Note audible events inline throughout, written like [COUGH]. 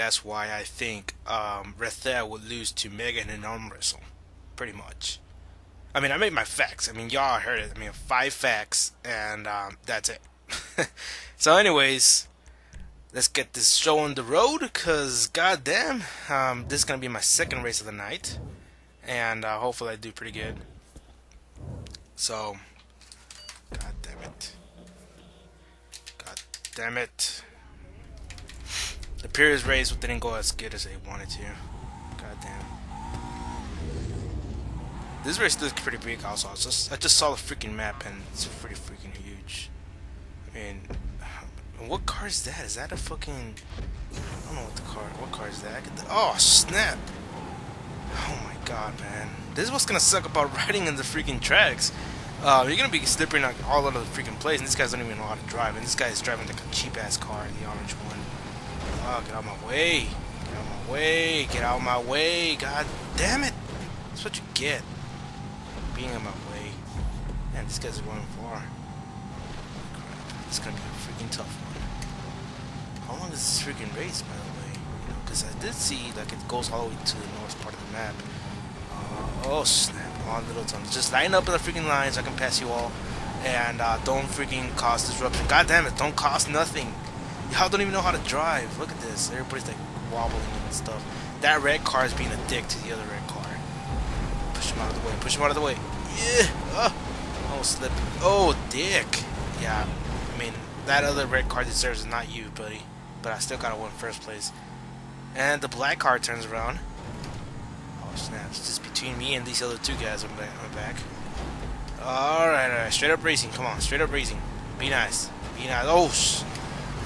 That's why I think um, Rehthea would lose to Megan in arm wrestle, pretty much. I mean, I made my facts. I mean, y'all heard it. I mean, five facts, and um, that's it. [LAUGHS] so, anyways, let's get this show on the road, cause goddamn, um, this is gonna be my second race of the night, and uh, hopefully I do pretty good. So, god damn it, god damn it. The previous race didn't go as good as they wanted to. God damn. This race looks pretty big also. I just I just saw the freaking map and it's pretty freaking huge. I mean, [SIGHS] what car is that? Is that a fucking? I don't know what the car. What car is that? Oh snap! Oh my god, man. This is what's gonna suck about [LAUGHS] riding in the freaking tracks. Uh, you're gonna be slipping like all over the freaking place, and these guys don't even know how to drive. And this guy is driving like a cheap ass car, the orange one. Oh, get out of my way! Get out of my way! Get out of my way! God damn it! That's what you get. Being in my way. Man, this guys going far. It's gonna be a freaking tough one. How long is this freaking race, by the way? Because I did see like it goes all the way to the north part of the map. Uh, oh snap! On little tons. Just line up in the freaking lines. So I can pass you all, and uh, don't freaking cause disruption. God damn it! Don't cost nothing. Y'all don't even know how to drive. Look at this. Everybody's like wobbling and stuff. That red car is being a dick to the other red car. Push him out of the way. Push him out of the way. Yeah. Oh, oh slip. Oh, dick. Yeah. I mean, that other red car deserves it, not you, buddy. But I still gotta win first place. And the black car turns around. Oh, snap. It's just between me and these other two guys on my back. Alright, alright. Straight up racing. Come on. Straight up racing. Be nice. Be nice. Oh,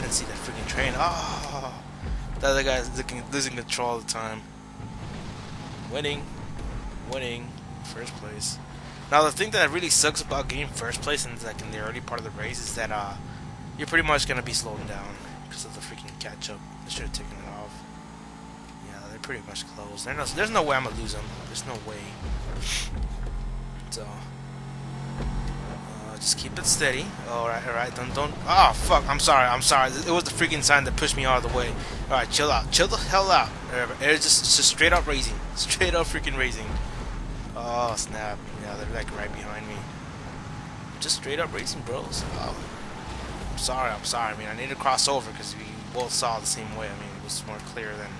didn't see that freaking train. Oh, the other guy's looking, losing control all the time. Winning, winning, first place. Now the thing that really sucks about getting first place in like in the early part of the race is that uh, you're pretty much gonna be slowing down because of the freaking catch up. I should have taken it off. Yeah, they're pretty much close. There's no, there's no way I'm gonna lose them. There's no way. So. Just keep it steady. Alright, alright. Don't, don't. Oh, fuck. I'm sorry. I'm sorry. It was the freaking sign that pushed me out of the way. Alright, chill out. Chill the hell out. It's just, it's just straight up raising. [LAUGHS] Straight up freaking raising. Oh, snap. Yeah, they're like right behind me. Just straight up racing, bros. Oh. I'm sorry. I'm sorry. I mean, I need to cross over because we both saw the same way. I mean, it was more clear than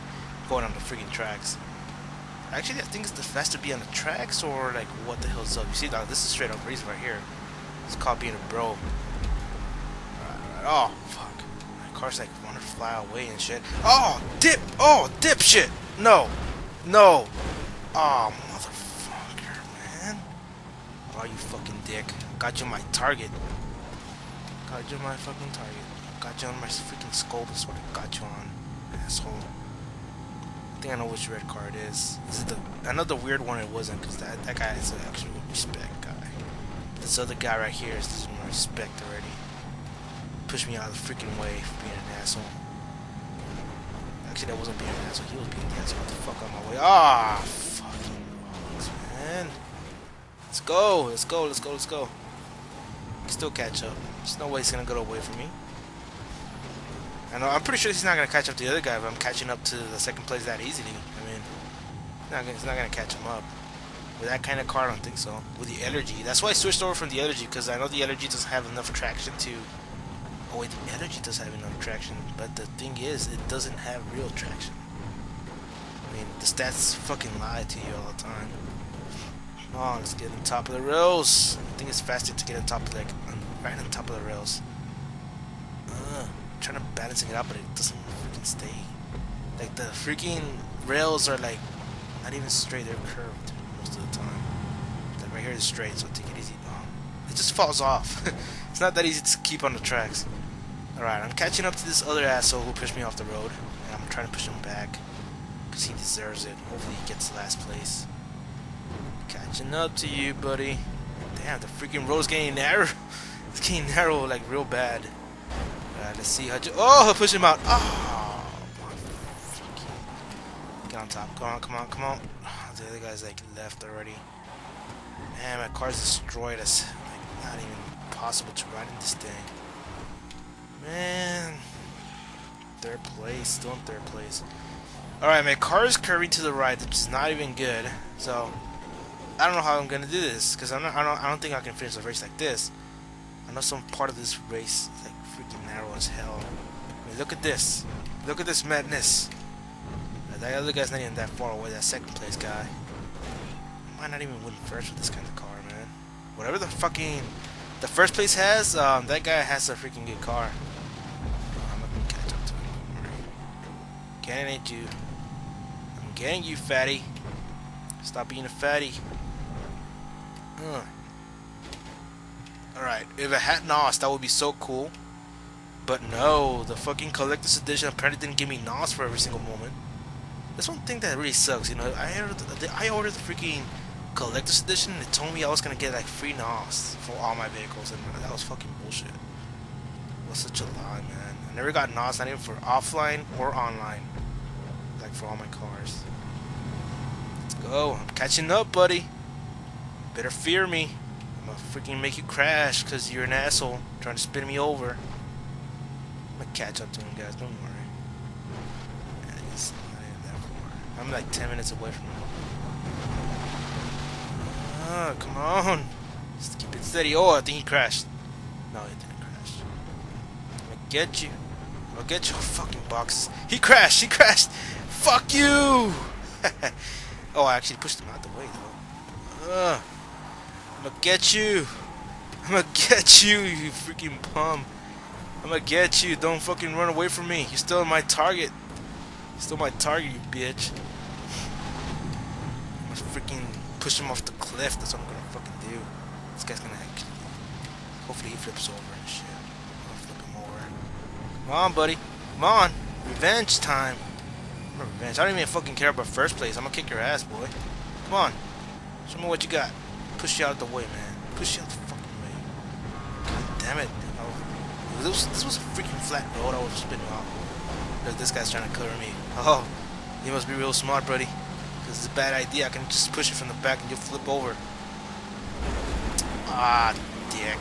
going on the freaking tracks. Actually, I think it's the faster to be on the tracks or like what the hell's up. You see, now this is straight up racing right here. It's called being a bro. Oh, fuck. My car's like want to fly away and shit. Oh, dip! Oh, dip shit! No! No! Oh, motherfucker, man. Oh, you fucking dick. Got you my target. Got you my fucking target. Got you on my freaking scope is what I got you on. Asshole. I think I know which red card it is. This is the another weird one it wasn't because that, that guy is an actual respect. This other guy right here is losing my respect already. Pushed me out of the freaking way for being an asshole. Actually, that wasn't being an asshole. He was being an asshole. Get the fuck out of my way. Ah, fucking wrongs, man. Let's go. Let's go. Let's go. Let's go. Can still catch up. There's no way he's gonna get away from me. I know. I'm pretty sure he's not gonna catch up to the other guy, but I'm catching up to the second place that easily. I mean, he's not gonna catch him up. With that kind of car, I don't think so. With the energy. That's why I switched over from the energy, because I know the energy doesn't have enough traction to... Oh wait, the energy does have enough traction, but the thing is, it doesn't have real traction. I mean, the stats fucking lie to you all the time. Come on, let's get on top of the rails. I think it's faster to get on top of, like, on, right on top of the rails. Uh, I'm trying to balancing it out, but it doesn't freaking stay. Like, the freaking rails are, like, not even straight, they're curved most of the time. Like right here is straight, so take it easy. Oh, it just falls off. [LAUGHS] it's not that easy to keep on the tracks. Alright, I'm catching up to this other asshole who pushed me off the road. And I'm trying to push him back. Because he deserves it. Hopefully he gets last place. Catching up to you, buddy. Damn, the freaking road's getting narrow. [LAUGHS] it's getting narrow, like, real bad. Alright, let's see how. Oh, push him out. Oh, Get on top. Come on, come on, come on. The other guy's like left already. Man, my car's destroyed. It's like not even possible to ride in this thing. Man. third place. Still in third place. Alright, my car is curving to the right, which is not even good. So, I don't know how I'm gonna do this, because I don't, I don't think I can finish a race like this. I know some part of this race is like freaking narrow as hell. I mean, look at this. Look at this madness. That other guy's not even that far away, that second place guy. Might not even win first with this kind of car, man. Whatever the fucking the first place has, um, that guy has a freaking good car. I'm not gonna catch up to him. Getting at you. I'm getting you, fatty. Stop being a fatty. Uh. Alright, if it had NOS, that would be so cool. But no, the fucking collector's edition apparently didn't give me NOS for every single moment. That's one thing that really sucks, you know. I ordered I ordered the freaking collector's edition and it told me I was gonna get like free NOS for all my vehicles and that was fucking bullshit. It was such a lie, man. I never got NOS, not even for offline or online. Like for all my cars. Let's go. I'm catching up, buddy. Better fear me. I'm gonna freaking make you crash because you're an asshole trying to spin me over. I'm gonna catch up to him, guys. Don't worry. I'm like 10 minutes away from him. Oh, come on. Just keep it steady. Oh, I think he crashed. No, he didn't crash. I'm gonna get you. I'm gonna get your fucking box. He crashed. He crashed. Fuck you. [LAUGHS] oh, I actually pushed him out the way, though. Uh, I'm gonna get you. I'm gonna get you, you freaking bum. I'm gonna get you. Don't fucking run away from me. You're still my target. Still my target, you bitch. Freaking push him off the cliff. That's what I'm gonna fucking do. This guy's gonna actually. Hopefully he flips over and shit. I'm gonna flip him over. Come on, buddy. Come on. Revenge time. Revenge. I don't even fucking care about first place. I'm gonna kick your ass, boy. Come on. Show me what you got. Push you out the way, man. Push you out the fucking way. God damn it. Oh, this, was, this was a freaking flat road I was spinning off. Because this guy's trying to cover me. Oh, he must be real smart, buddy. Because is a bad idea. I can just push it from the back and you'll flip over. Ah, dick.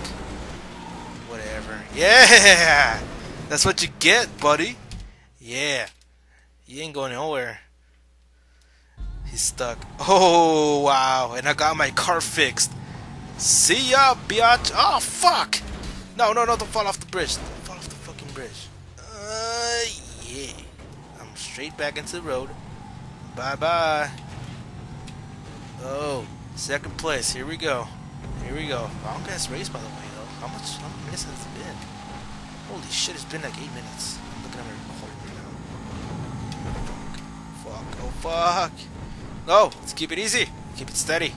Whatever. Yeah! [LAUGHS] That's what you get, buddy. Yeah. You ain't going nowhere. He's stuck. Oh, wow. And I got my car fixed. See ya, biatch. Oh, fuck. No, no, no. Don't fall off the bridge. Don't fall off the fucking bridge. Uh, yeah. I'm straight back into the road. Bye-bye. Oh, second place. Here we go. Here we go. Long ass race, by the way, though. How much, how many minutes has it been? Holy shit, it's been like 8 minutes. I'm looking at my recording right now. Fuck. Oh, fuck. No, let's keep it easy. Keep it steady.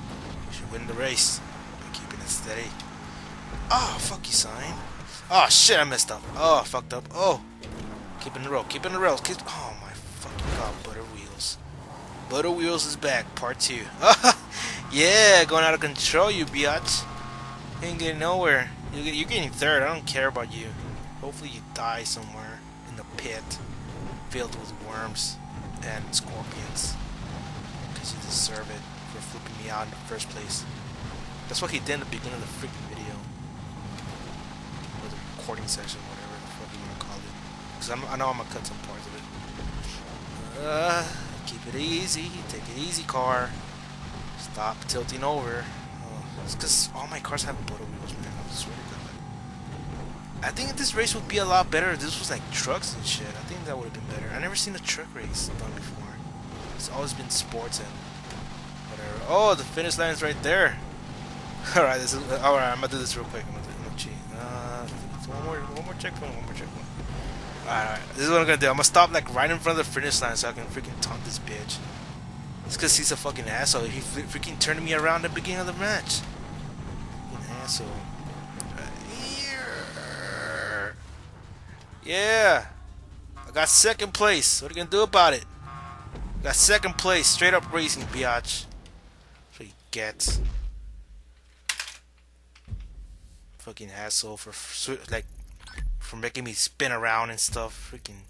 We should win the race. keeping it steady. Oh, fuck you, sign. Oh, shit, I messed up. Oh, fucked up. Oh. Keep in the road. Keep in the rails. Keep... Oh, my fucking god. Butter. Butter wheels is back. Part 2. [LAUGHS] yeah, going out of control, you biatch. Ain't getting nowhere. You're getting third. I don't care about you. Hopefully you die somewhere in the pit filled with worms and scorpions because you deserve it for flipping me out in the first place. That's what he did in the beginning of the freaking video. Or the recording session, whatever the fuck you want to call it. Because I know I'm going to cut some parts of it. Uh, keep it easy. Take it easy, car. Stop tilting over. Oh, it's because all my cars have butter wheels, man. I swear to God. I think this race would be a lot better if this was like trucks and shit. I think that would have been better. i never seen a truck race done before. It's always been sports and whatever. Oh, the finish line is right there. [LAUGHS] all right, this is all right. I'm gonna do this real quick. I'm gonna, I'm gonna cheat. Uh, one more, one more checkpoint, one more checkpoint. All right, all right. This is what I'm gonna do. I'm gonna stop like right in front of the finish line so I can freaking taunt this bitch. It's cause he's a fucking asshole. He freaking turned me around at the beginning of the match. Fucking asshole. Yeah. I got second place. What are you gonna do about it? Got second place, straight up racing, biatch. That's what gets. Fucking asshole for like for making me spin around and stuff. Freaking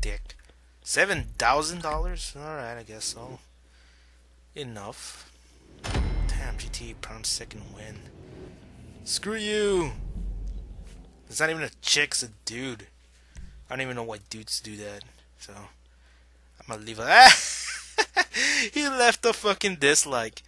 dick. Seven thousand dollars? Alright, I guess so. Enough. Damn, GT Prime second win. Screw you! It's not even a chick, it's a dude. I don't even know why dudes do that. So I'm gonna leave it. [LAUGHS] he left a fucking dislike.